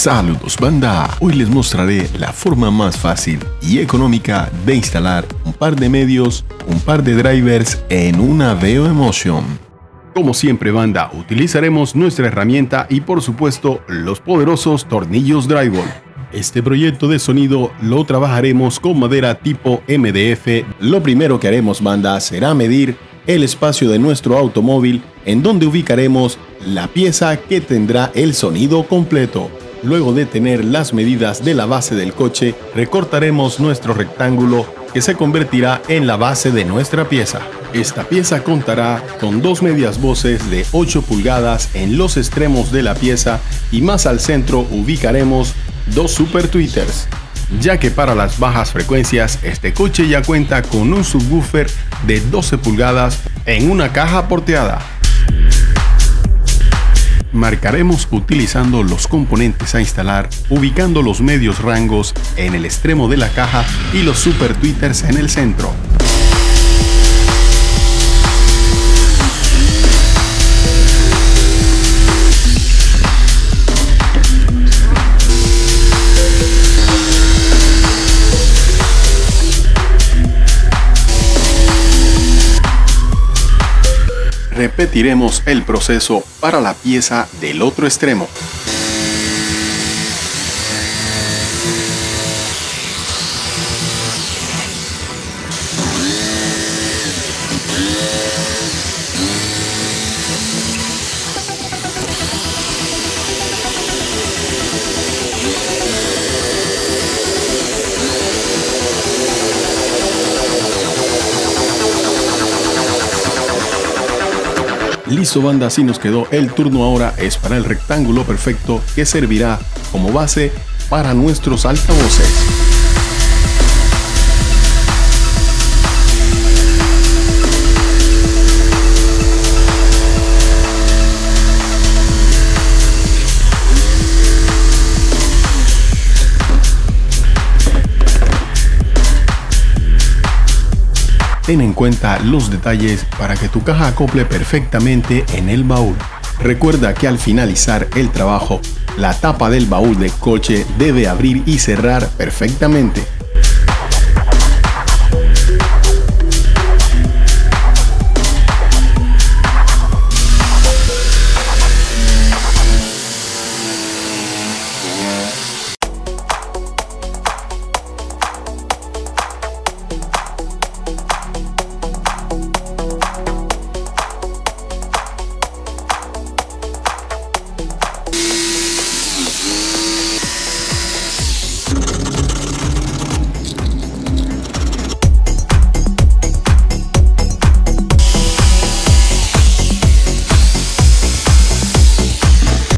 Saludos banda, hoy les mostraré la forma más fácil y económica de instalar un par de medios, un par de drivers en una Veo Emotion. Como siempre banda, utilizaremos nuestra herramienta y por supuesto los poderosos tornillos drywall. Este proyecto de sonido lo trabajaremos con madera tipo MDF. Lo primero que haremos banda será medir el espacio de nuestro automóvil en donde ubicaremos la pieza que tendrá el sonido completo. Luego de tener las medidas de la base del coche, recortaremos nuestro rectángulo que se convertirá en la base de nuestra pieza. Esta pieza contará con dos medias voces de 8 pulgadas en los extremos de la pieza y más al centro ubicaremos dos super tweeters, ya que para las bajas frecuencias este coche ya cuenta con un subwoofer de 12 pulgadas en una caja porteada. Marcaremos utilizando los componentes a instalar, ubicando los medios rangos en el extremo de la caja y los super tweeters en el centro. Repetiremos el proceso para la pieza del otro extremo. Listo banda, así nos quedó. El turno ahora es para el rectángulo perfecto que servirá como base para nuestros altavoces. Ten en cuenta los detalles para que tu caja acople perfectamente en el baúl. Recuerda que al finalizar el trabajo, la tapa del baúl de coche debe abrir y cerrar perfectamente.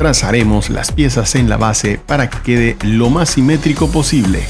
Trazaremos las piezas en la base para que quede lo más simétrico posible.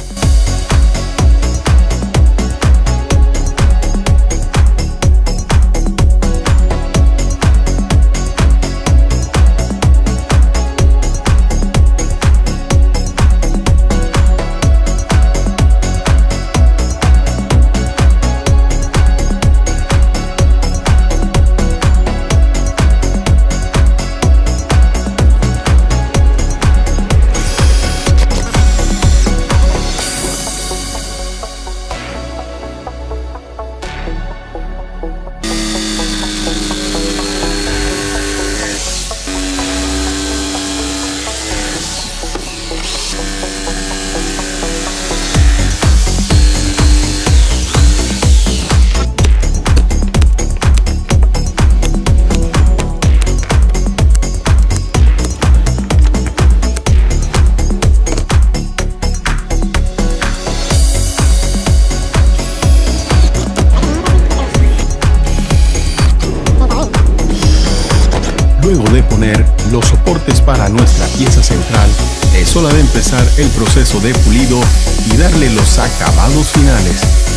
Central, es hora de empezar el proceso de pulido y darle los acabados finales.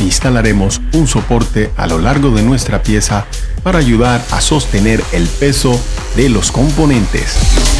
Instalaremos un soporte a lo largo de nuestra pieza para ayudar a sostener el peso de los componentes.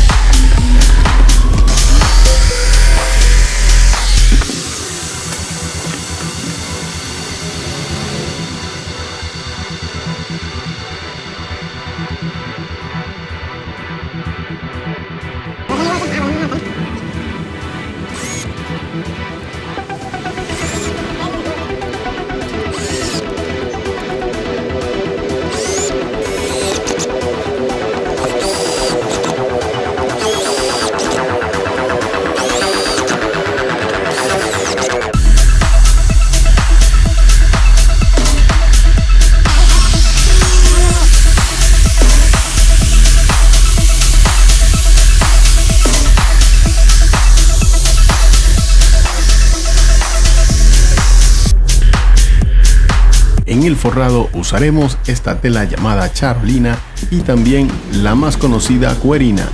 El forrado usaremos esta tela llamada charolina y también la más conocida cuerina.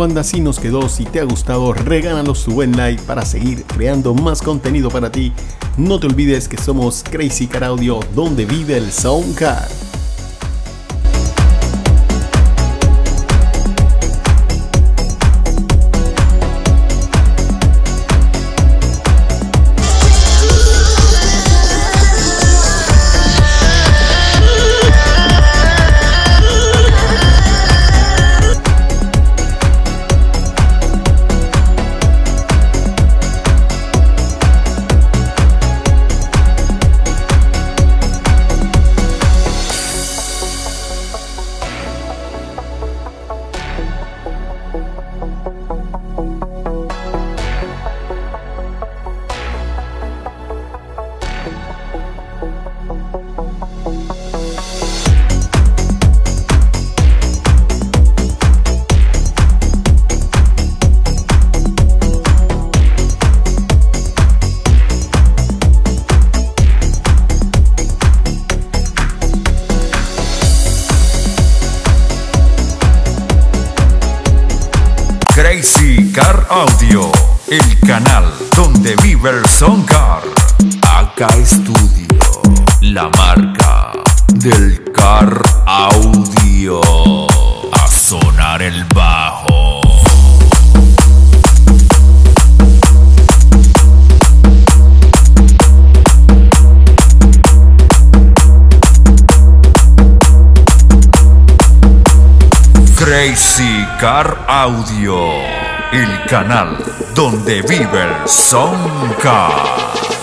Banda, si nos quedó, si te ha gustado, regálanos tu buen like para seguir creando más contenido para ti. No te olvides que somos Crazy Car Audio, donde vive el Soundcar. Crazy Car Audio, el canal donde vive el son car. Acá Estudio, la marca del car audio. A sonar el bajo. Crazy Car Audio, el canal donde vive el son car.